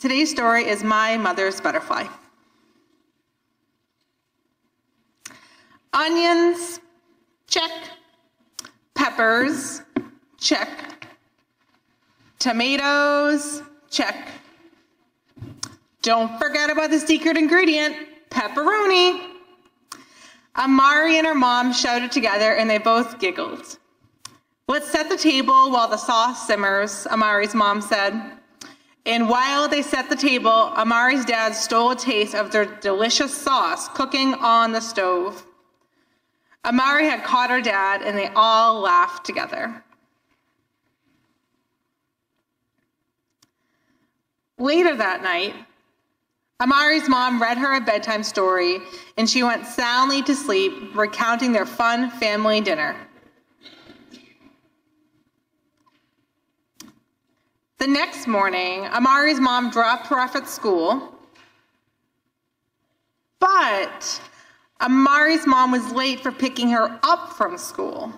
Today's story is My Mother's Butterfly. Onions, check. Peppers, check. Tomatoes, check. Don't forget about the secret ingredient, pepperoni. Amari and her mom shouted together and they both giggled. Let's set the table while the sauce simmers, Amari's mom said. And while they set the table, Amari's dad stole a taste of their delicious sauce cooking on the stove. Amari had caught her dad, and they all laughed together. Later that night, Amari's mom read her a bedtime story, and she went soundly to sleep, recounting their fun family dinner. The next morning, Amari's mom dropped her off at school, but Amari's mom was late for picking her up from school.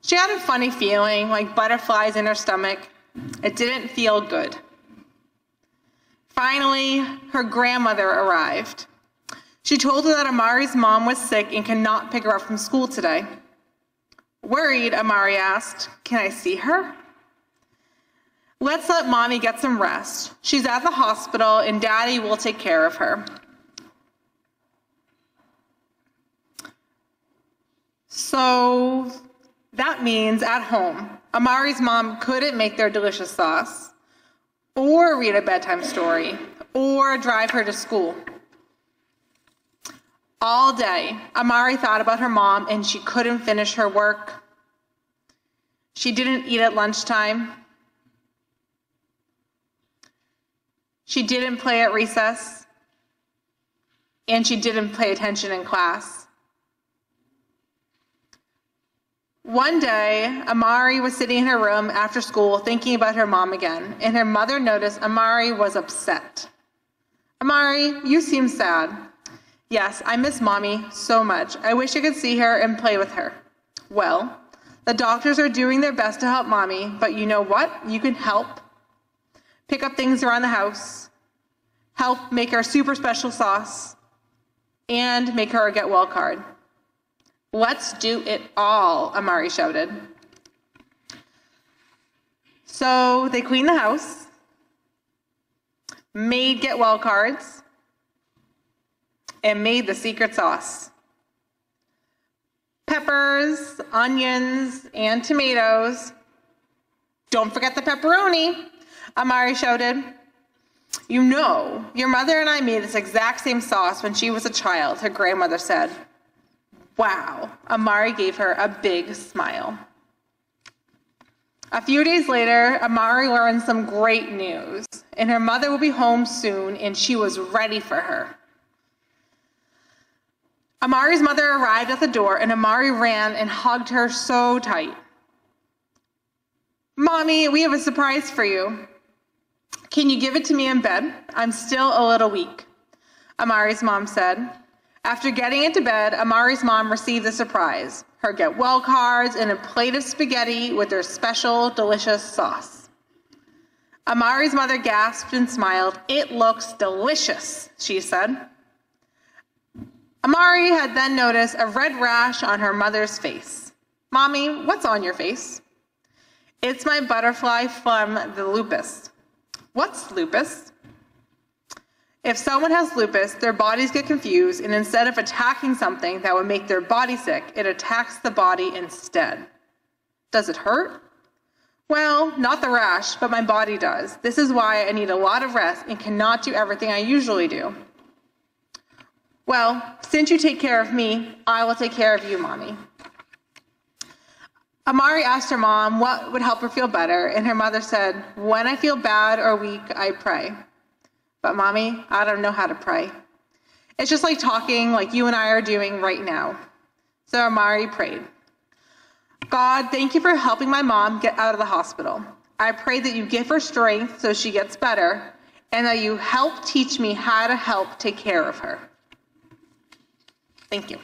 She had a funny feeling, like butterflies in her stomach. It didn't feel good. Finally, her grandmother arrived. She told her that Amari's mom was sick and could not pick her up from school today. Worried, Amari asked, Can I see her? Let's let mommy get some rest. She's at the hospital and daddy will take care of her. So that means at home, Amari's mom couldn't make their delicious sauce, or read a bedtime story, or drive her to school. All day, Amari thought about her mom and she couldn't finish her work. She didn't eat at lunchtime. She didn't play at recess, and she didn't pay attention in class. One day, Amari was sitting in her room after school thinking about her mom again, and her mother noticed Amari was upset. Amari, you seem sad. Yes, I miss mommy so much. I wish I could see her and play with her. Well, the doctors are doing their best to help mommy, but you know what? You can help pick up things around the house, help make our super special sauce, and make her a get well card. Let's do it all, Amari shouted. So they cleaned the house, made get well cards, and made the secret sauce. Peppers, onions, and tomatoes. Don't forget the pepperoni. Amari shouted. You know, your mother and I made this exact same sauce when she was a child, her grandmother said. Wow, Amari gave her a big smile. A few days later, Amari learned some great news, and her mother will be home soon, and she was ready for her. Amari's mother arrived at the door, and Amari ran and hugged her so tight. Mommy, we have a surprise for you. Can you give it to me in bed? I'm still a little weak, Amari's mom said. After getting into bed, Amari's mom received a surprise her get well cards and a plate of spaghetti with their special, delicious sauce. Amari's mother gasped and smiled. It looks delicious, she said. Amari had then noticed a red rash on her mother's face. Mommy, what's on your face? It's my butterfly from the lupus, What's lupus? If someone has lupus, their bodies get confused, and instead of attacking something that would make their body sick, it attacks the body instead. Does it hurt? Well, not the rash, but my body does. This is why I need a lot of rest and cannot do everything I usually do. Well, since you take care of me, I will take care of you, Mommy. Amari asked her mom what would help her feel better, and her mother said, When I feel bad or weak, I pray. But, mommy, I don't know how to pray. It's just like talking like you and I are doing right now. So Amari prayed God, thank you for helping my mom get out of the hospital. I pray that you give her strength so she gets better, and that you help teach me how to help take care of her. Thank you.